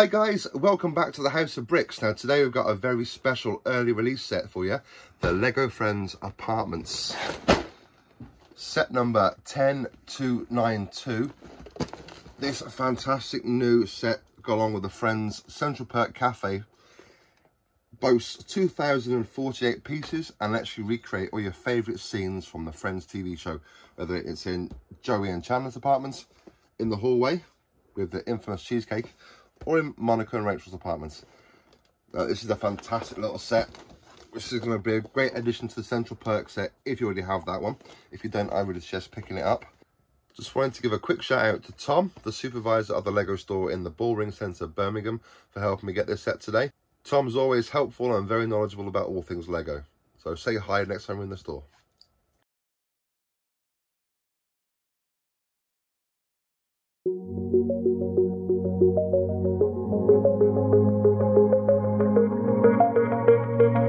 Hi guys, welcome back to the House of Bricks. Now today we've got a very special early release set for you. The Lego Friends Apartments. Set number 10292. This fantastic new set go along with the Friends Central Perk Cafe boasts 2,048 pieces and lets you recreate all your favourite scenes from the Friends TV show. Whether it's in Joey and Chandler's apartments, in the hallway with the infamous cheesecake, or in Monica and Rachel's apartments. Uh, this is a fantastic little set. This is going to be a great addition to the Central Perk set if you already have that one. If you don't, I would suggest picking it up. Just wanted to give a quick shout out to Tom, the supervisor of the Lego store in the Bullring Centre, Birmingham, for helping me get this set today. Tom's always helpful and very knowledgeable about all things Lego. So say hi next time we're in the store. Thank you.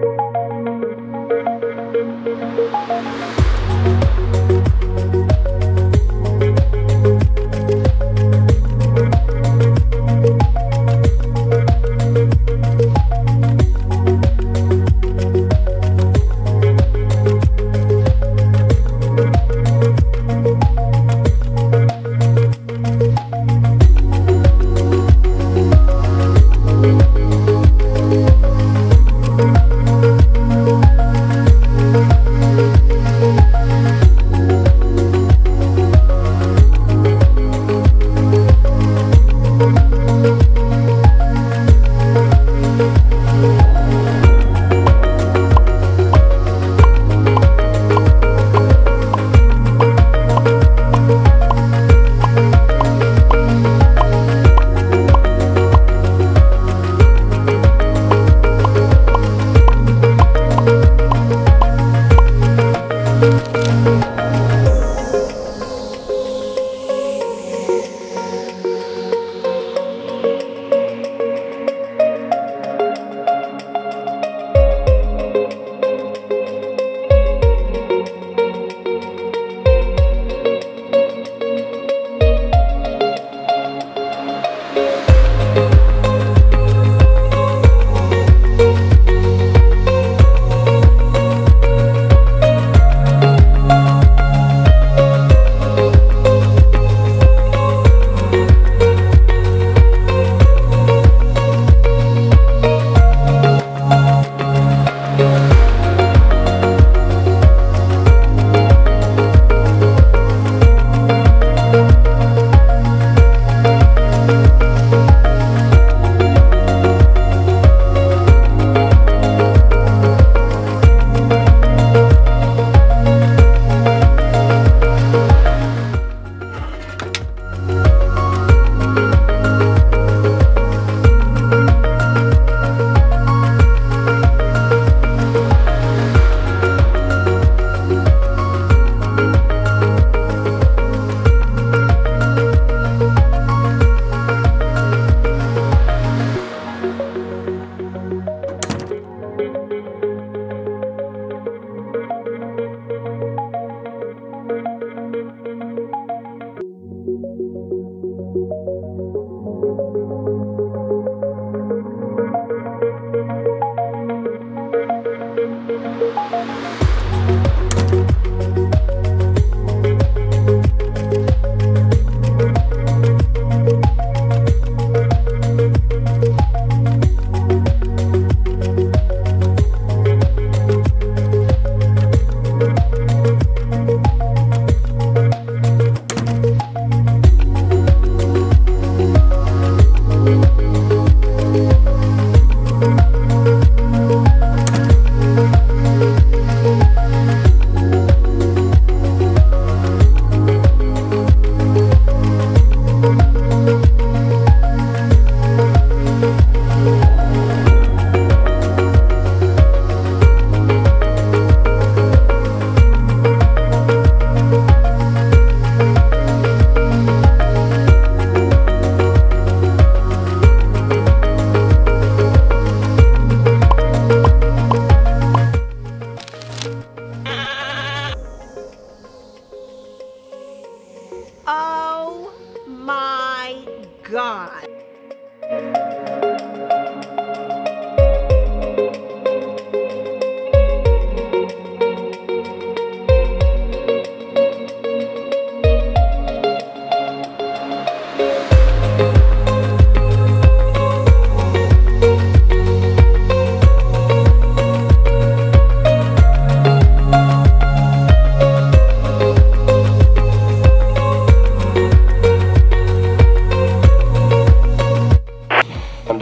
Bye.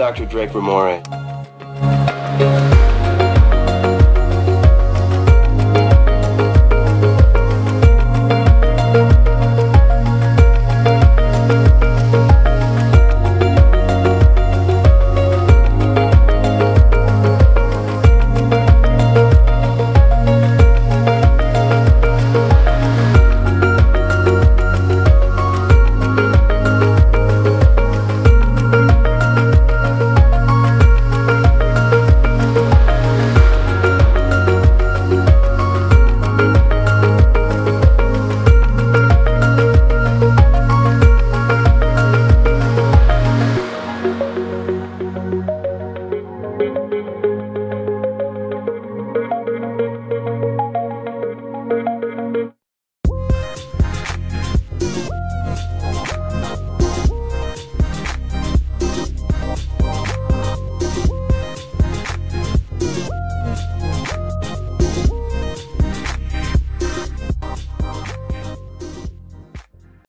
Dr. Drake Ramoray.